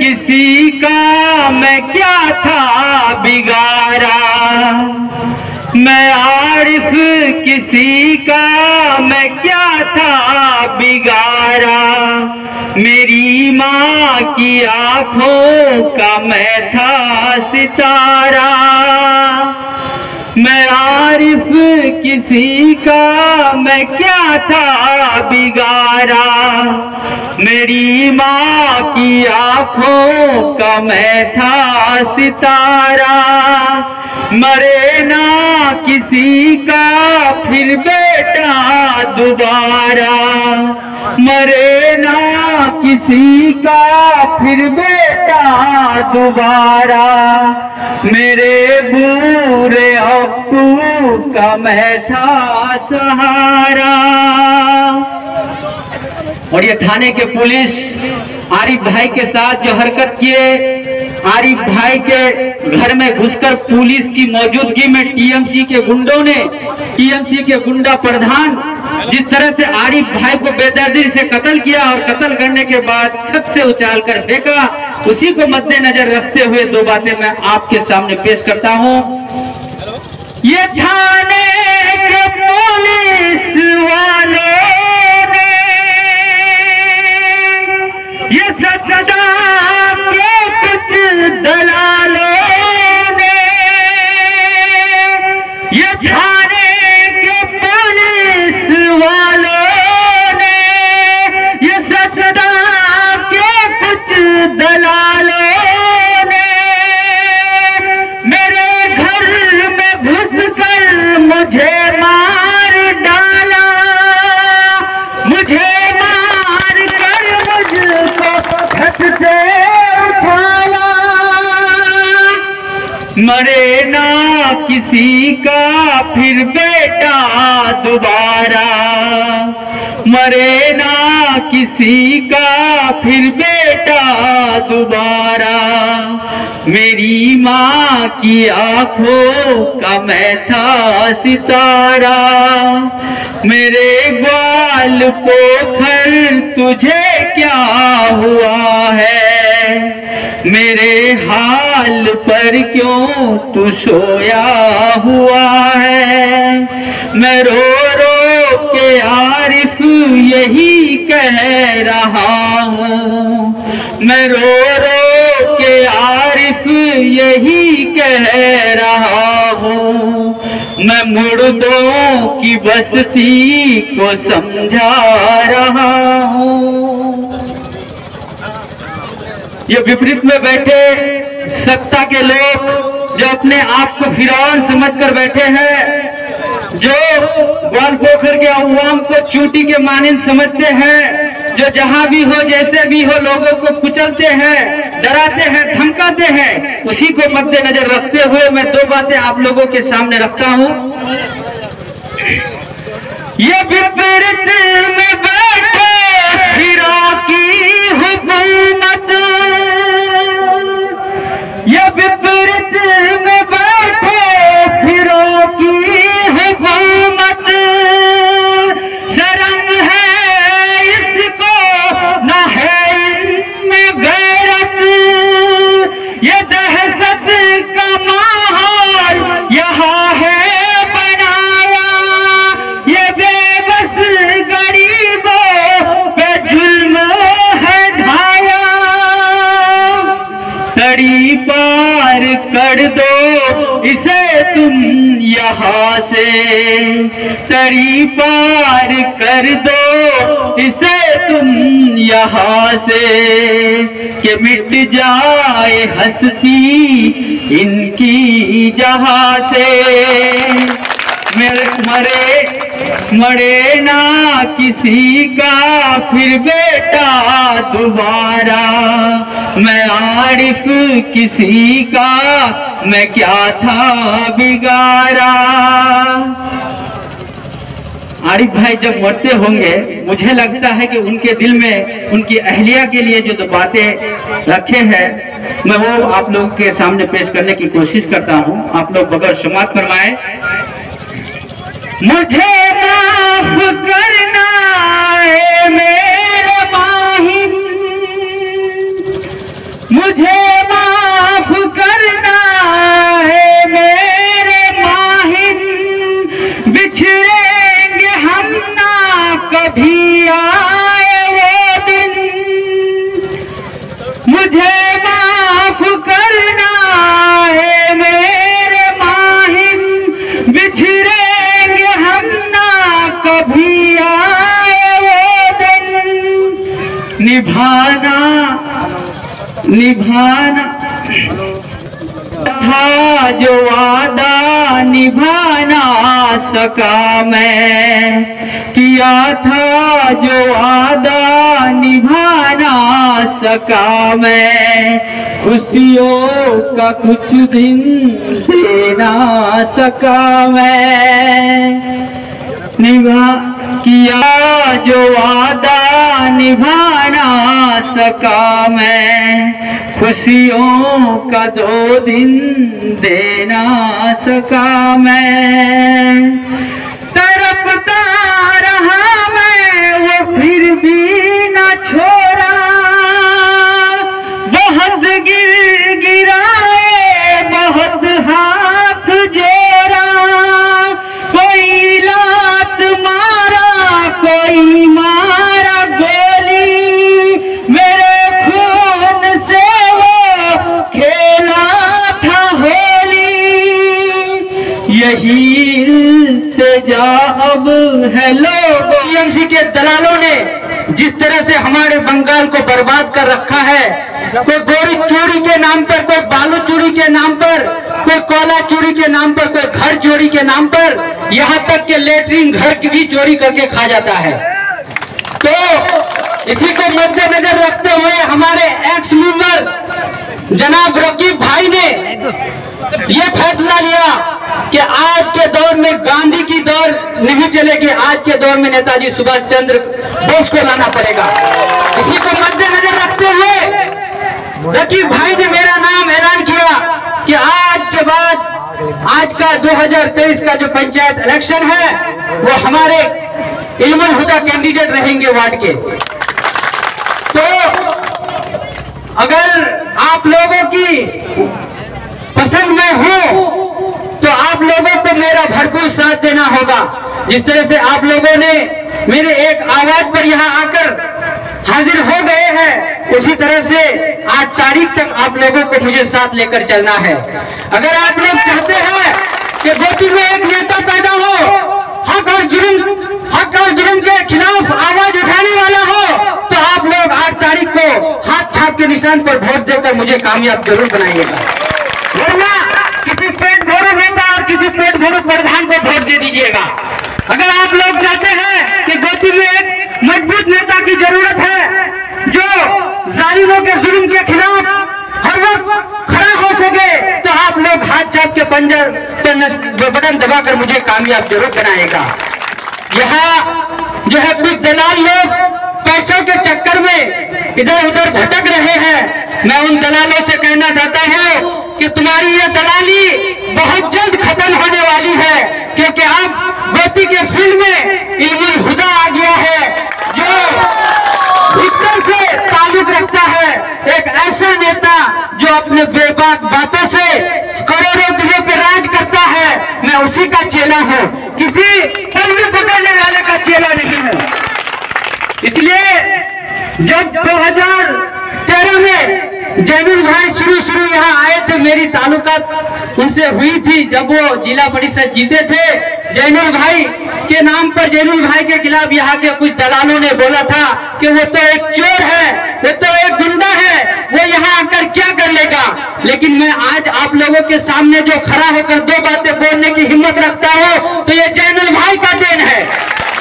किसी का मैं क्या था बिगाड़ा? मैं आरिफ किसी का मैं क्या था बिगाड़ा? मेरी माँ की आँखों का मैं था सितारा। किसी का मैं क्या था बिगाड़ा? मेरी माँ की आँखों का मैं था सितारा। मरे ना किसी का, फिर बेटा दोबारा। मरे ना किसी का फिर बेटा दोबारा? मेरे बूरे अप्पू का मैं था सहारा। और ये थाने के पुलिस आरिफ भाई के साथ जो हरकत किए, आरिफ भाई के घर में घुसकर पुलिस की मौजूदगी में टीएमसी के गुंडों ने, टीएमसी के गुंडा प्रधान जिस तरह से आरिफ भाई को बेदर्दी से कत्ल किया और कत्ल करने के बाद छत से उछाल कर फेंका, उसी को मद्देनजर रखते हुए दो बातें मैं आपके सामने पेश करता हूँ। ये थाने के पुलिस वाले ये सजदा के कुछ दलालों मरे ना किसी का फिर बेटा दोबारा। मरे ना किसी का फिर बेटा दोबारा। मेरी माँ की आँखों का मैं था सितारा। मेरे ग्वाल पोखर तुझे क्या हुआ है? मेरे हाल पर क्यों तू सोया हुआ है? मैं रो रो के आरिफ यही कह रहा हूँ। मैं रो रो यही कह रहा हूँ। मैं मुर्दों की बस्ती को समझा रहा हूँ। ये विपरीत में बैठे सत्ता के लोग जो अपने आप को फिरौन समझकर बैठे हैं, जो ग्वाल पोखर के अवाम को चूटी के मानिंद समझते हैं जो जहाँ भी हो, जैसे भी हो, लोगों को कुचलते हैं, डराते हैं, धमकाते हैं, उसी को मद्देनजर रखते हुए मैं दो बातें आप लोगों के सामने रखता हूँ। ये विपरीत दो इसे तुम यहाँ से तरी पार कर दो। इसे तुम यहाँ से कि मिट जाए हस्ती इनकी जहाँ से। मेरे मरे मरे ना किसी का, फिर बेटा दोबारा मैं आरिफ किसी का, मैं क्या था बिगाड़ा आरिफ भाई जब मरते होंगे, मुझे लगता है कि उनके दिल में, उनकी अहलिया के लिए जो तो बातें रखे हैं, मैं वो आप लोगों के सामने पेश करने की कोशिश करता हूँ। आप लोग बगैर समात फरमाए। मुझे माफ़ करना है मेरे माही मुझे माफ़ करना है मेरे माहिन बिछड़ेंगे हम ना कभी आए वो दिन। मुझे माफ़ करना है मेरे माहिन बिछड़ेंगे हम ना कभी आए वो दिन। निभाना निभाना। था जो वादा निभाना सका मैं। किया था जो वादा निभाना सका मैं। खुशियों का कुछ दिन देना सका मैं। निभा किया जो वादा निभाना सका मैं। खुशियों का दो दिन देना सका मैं। मारा खून से वो खेला था होली। यही अब है लोग। के दलालों ने जिस तरह से हमारे बंगाल को बर्बाद कर रखा है कोई गोरी चोरी के नाम पर, कोई बालू चोरी के नाम पर, कोई कोला चोरी के नाम पर, कोई घर चोरी के नाम पर, यहाँ तक के लेटरिन घर की भी चोरी करके खा जाता है। तो इसी को मद्देनजर रखते हुए हमारे एक्स मेंबर जनाब रकीब भाई ने ये फैसला लिया कि आज के दौर में गांधी की दौर नहीं चलेगी। आज के दौर में नेताजी सुभाष चंद्र बोस को लाना पड़ेगा। इसी को मद्देनजर रखते हुए रकीब भाई ने मेरा नाम ऐलान किया कि आज के बाद, आज का 2023 का जो पंचायत इलेक्शन है, वो हमारे इल्मन हुदा कैंडिडेट रहेंगे वार्ड के। तो अगर आप लोगों की पसंद में हूँ तो आप लोगों को मेरा भरपूर साथ देना होगा। जिस तरह से आप लोगों ने मेरे एक आवाज़ पर यहाँ आकर हाजिर हो गए हैं। उसी तरह से आठ तारीख तक आप लोगों को मुझे साथ लेकर चलना है। अगर आप लोग चाहते हैं कि गोटी में एक नेता पैदा हो, हक और जुर्म हक और जुर्म के खिलाफ आवाज़ उठाने वाला हो तो आप लोग आठ तारीख को हाथ छाप के निशान पर वोट देकर मुझे कामयाब ज़रूर बनाइएगा। वरना किसी पेट भोरू नेता और किसी पेट भोरू प्रधान को वोट दे दीजिएगा अगर आप लोग चाहते हैं कि गोती में एक मज़बूत नेता की ज़रूरत है जो जालिमों के जुल्म के खिलाफ हर वक्त खड़ा हो सके तो आप लोग हाथ चाप के पंजर पर बटन दबाकर मुझे कामयाब ज़रूर बनाएगा। यहाँ जो है कुछ दलाल लोग पैसों के चक्कर में इधर उधर भटक रहे हैं। मैं उन दलालों से कहना चाहता हूँ कि तुम्हारी ये दलाली बहुत जल्द खत्म होने वाली है, क्योंकि अब गोती के फ़ील्ड में इल्मुल हुदा आ गया है। जो से ताल्लुक रखता है। एक ऐसा नेता जो अपने बेबाक बातों से करोड़ों दिलों पर राज करता है, मैं उसी का चेला हूँ। किसी पल्लू पकड़ने वाले का चेला नहीं हूँ। इसलिए जब 2013 में जैनुल भाई, शुरू शुरू यहाँ आए थे, मेरी ताल्लुकात उनसे हुई थी जब वो जिला परिषद जीते थे। जैनुल भाई के नाम पर जैनुल भाई के खिलाफ यहाँ के कुछ दलालों ने बोला था कि वो तो एक चोर है, वो तो एक गुंडा है, वो यहाँ आकर क्या कर लेगा? लेकिन मैं आज आप लोगों के सामने जो खड़ा होकर दो बातें बोलने की हिम्मत रखता हूँ तो ये जैनुल भाई का देन है।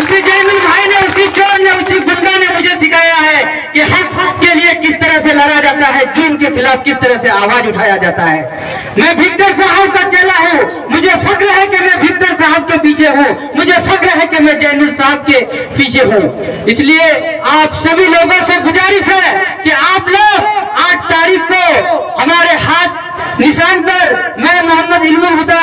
उसी जैनुल भाई ने, उसी चोर ने, उसी गुंडा ने मुझे सिखाया है कि हक के लिए किस तरह से लड़ा जाता है जुर्म के खिलाफ किस तरह से आवाज़ उठाया जाता है? मैं भिक्टर साहब का चेला हूँ। मुझे फक्र है कि मैं विक्टर साहब के पीछे हूँ। मुझे फक्र है कि मैं जैनुल साहब के पीछे हूँ। इसलिए आप सभी लोगों से गुजारिश है कि आप लोग आठ तारीख को हमारे हाथ निशान पर, मैं मोहम्मद इल्मुल हुदा,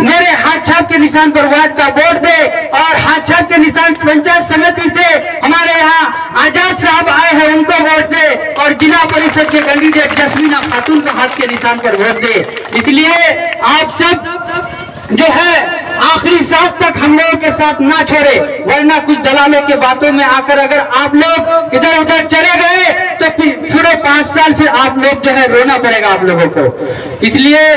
मेरे हाथ छाप के निशान पर वार्ड का वोट दे और हाथ छाप के निशान पंचायत समिति से हमारे यहाँ आज़ाद साहब आए हैं उनको वोट दे और जिला परिषद के कैंडिडेट जसमीना खातून को हाथ के निशान पर वोट दे। इसलिए आप सब जो है, आखिरी सांस तक हम लोगों के साथ ना छोड़े, वरना कुछ दलालों के बातों में आकर अगर आप लोग इधर उधर चले गए तो फिर पूरे पाँच साल फिर आप लोग जो है रोना पड़ेगा आप लोगों को। इसलिए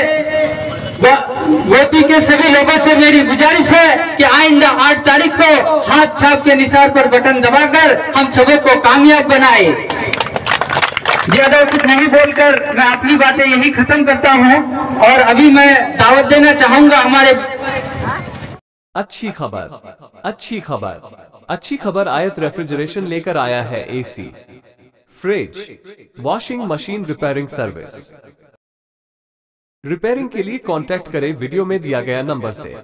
गो- गोती के सभी लोगों से मेरी गुजारिश है कि आइंदा आठ तारीख को हाथ छाप के निशान पर बटन दबाकर हम सबों को कामयाब बनाए। ज़्यादा कुछ नहीं बोलकर मैं अपनी बातें यही खत्म करता हूँ और अभी मैं दावत देना चाहूँगा हमारे अच्छी खबर अच्छी खबर अच्छी खबर आयत रेफ्रिजरेशन लेकर आया है AC. Fridge washing machine repairing service repairing के लिए कांटेक्ट करें, वीडियो में दिया गया नंबर से।